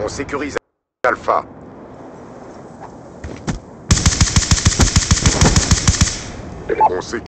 On sécurise Alpha. On sécurise